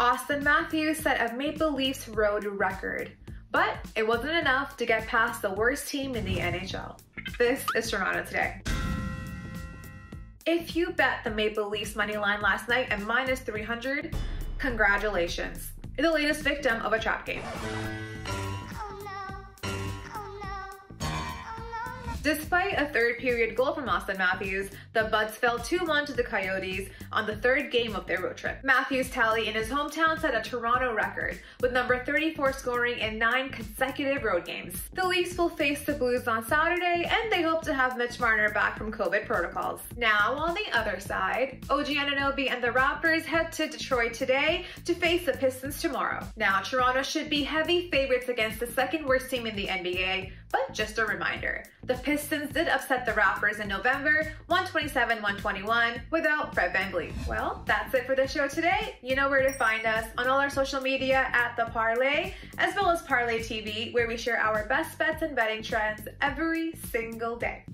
Auston Matthews set a Maple Leafs road record, but it wasn't enough to get past the worst team in the NHL. This is Toronto Today. If you bet the Maple Leafs money line last night at minus 300, congratulations. You're the latest victim of a trap game. Despite a third period goal from Auston Matthews, the Buds fell 2-1 to the Coyotes on the third game of their road trip. Matthews' tally in his hometown set a Toronto record, with number 34 scoring in nine consecutive road games. The Leafs will face the Blues on Saturday, and they hope to have Mitch Marner back from COVID protocols. Now, on the other side, OG Anunoby and the Raptors head to Detroit today to face the Pistons tomorrow. Now, Toronto should be heavy favorites against the second worst team in the NBA, but just a reminder, the Pistons did upset the Raptors in November, 127-121, without Fred VanVleet. Well, that's it for the show today. You know where to find us on all our social media at The Parlay, as well as Parlay TV, where we share our best bets and betting trends every single day.